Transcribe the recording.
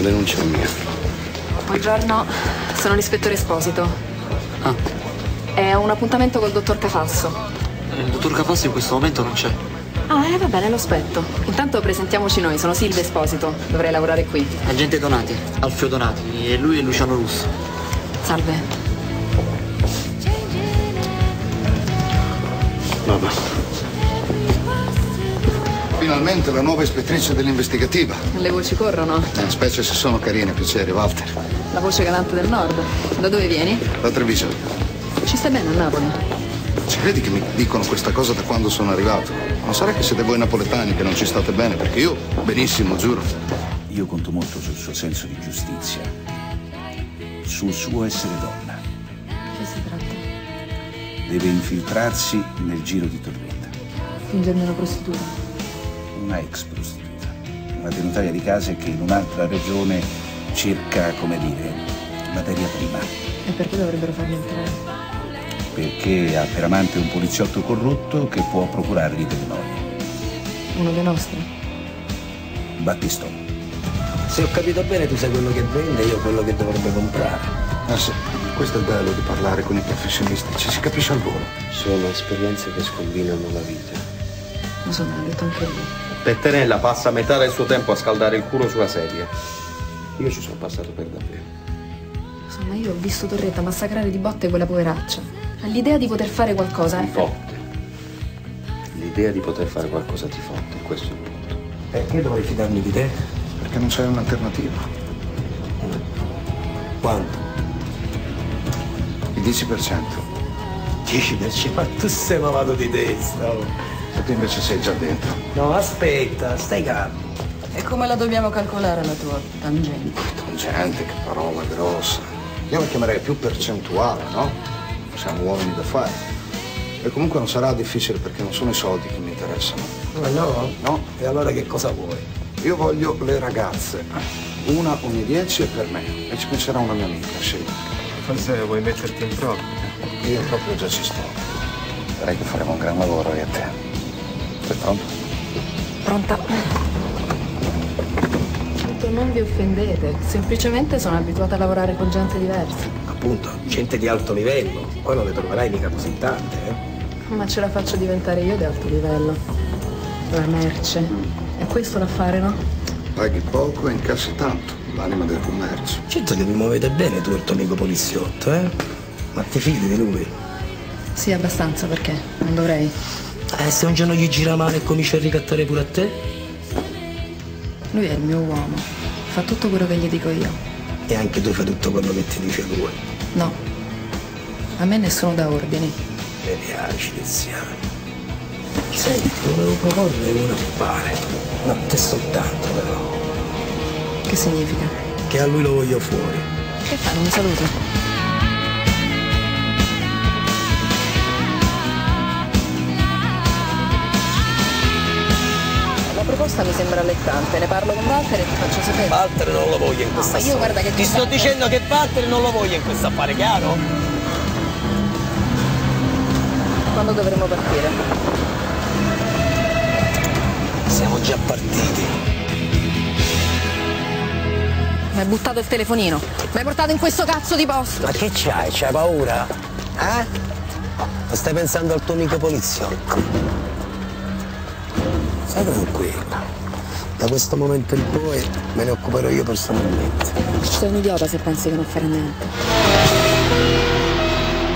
denuncia è mia. Buongiorno, sono l'ispettore Esposito. Ah, È un appuntamento col dottor Cafasso. il dottor Cafassi in questo momento non c'è. Ah, eh, va bene, lo aspetto. Intanto presentiamoci noi, sono Silvia Esposito, dovrei lavorare qui. Agente Donati, Alfio Donati, e lui è Luciano Russo. Salve. Vabbè. Finalmente la nuova ispettrice dell'investigativa. Le voci corrono. Eh, specie se sono carine, piacere, Walter. La voce galante del nord. Da dove vieni? Da Treviso. Ci stai bene a Napoli? Ci credi che mi dicono questa cosa da quando sono arrivato? Non sarà che siete voi napoletani che non ci state bene? Perché io, benissimo, giuro. Io conto molto sul suo senso di giustizia, sul suo essere donna. Che si tratta? Deve infiltrarsi nel giro di Torretta, Fingermi una prostituta. Una ex prostituta, una tenutaria di case che in un'altra regione cerca, come dire, materia prima, E perché dovrebbero farmi entrare? perché ha per amante un poliziotto corrotto che può procurargli delle noie. Uno dei nostri? Battistone. Se ho capito bene, tu sei quello che vende e io quello che dovrebbe comprare. Ah sì, questo è il bello di parlare con i professionisti, ci si capisce al volo. Sono esperienze che scombinano la vita. Lo so, me l'ha detto anche lui. Pettenella passa metà del suo tempo a scaldare il culo sulla sedia. Io ci sono passato per davvero. Insomma, io ho visto Torretta massacrare di botte quella poveraccia. All'idea di poter fare qualcosa, Ti eh. fotte. L'idea di poter fare qualcosa ti fotte, questo è il punto. Perché dovrei fidarmi di te? Perché non c'è un'alternativa. Quanto? Il 10%. 10%? Ma tu sei malato di testa. E tu invece sei già dentro. No, aspetta, stai calmo. E come la dobbiamo calcolare la tua tangente? Tangente, che parola grossa. Io la chiamerei più percentuale, no? Siamo uomini d'affari. E comunque non sarà difficile perché non sono i soldi che mi interessano. Ma no? No. E allora che cosa vuoi? Io voglio le ragazze. Una ogni dieci è per me. E ci penserà una mia amica, sì. Forse vuoi metterti in proprio. Io proprio già ci sto. Direi che faremo un gran lavoro io e te. Sei pronto? Pronta? Ho detto, non vi offendete, semplicemente sono abituata a lavorare con gente diversa. Appunto, gente di alto livello. Poi non ne troverai mica così tante, eh? Ma ce la faccio diventare io di alto livello. La merce. È questo l'affare, no? Paghi poco e incassi tanto. L'anima del commercio. Certo che vi muovete bene tu e il tuo amico poliziotto, eh? Ma ti fidi di lui? Sì, abbastanza, perché? Non dovrei. Eh, se un giorno gli gira male e comincia a ricattare pure a te? Lui è il mio uomo. Fa tutto quello che gli dico io. E anche tu fai tutto quello che ti dice lui. No. A me nessuno dà ordini. Vedi, acidiziani. Senti, volevo proporre un affare. No, a te soltanto, però. Che significa? Che a lui lo voglio fuori. Che fai? Non mi saluti? La proposta mi sembra allettante, ne parlo con Walter e ti faccio sapere. Walter non lo voglio in No, questa ma io guarda che Ti ti sto dicendo che Walter non lo voglio in questo affare, chiaro? Quando dovremo partire? Siamo già partiti. Mi hai buttato il telefonino. Mi hai portato in questo cazzo di posto. Ma che c'hai? C'hai paura? Eh? O stai pensando al tuo amico poliziotto? Stai tranquilla. Da questo momento in poi me ne occuperò io personalmente. Sei un idiota se pensi che non farà niente.